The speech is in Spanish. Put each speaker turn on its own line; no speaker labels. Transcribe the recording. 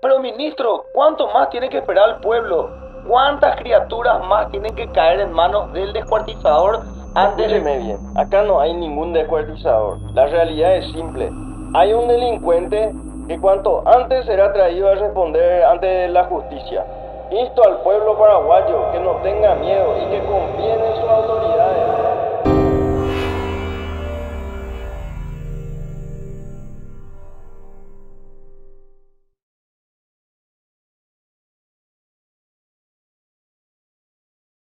Pero ministro, ¿cuánto más tiene que esperar el pueblo? ¿Cuántas criaturas más tienen que caer en manos del descuartizador antes
Escúcheme bien, acá no hay ningún descuartizador. La realidad es simple. Hay un delincuente que cuanto antes será traído a responder ante la justicia. Insto al pueblo paraguayo que no tenga miedo y que confíe.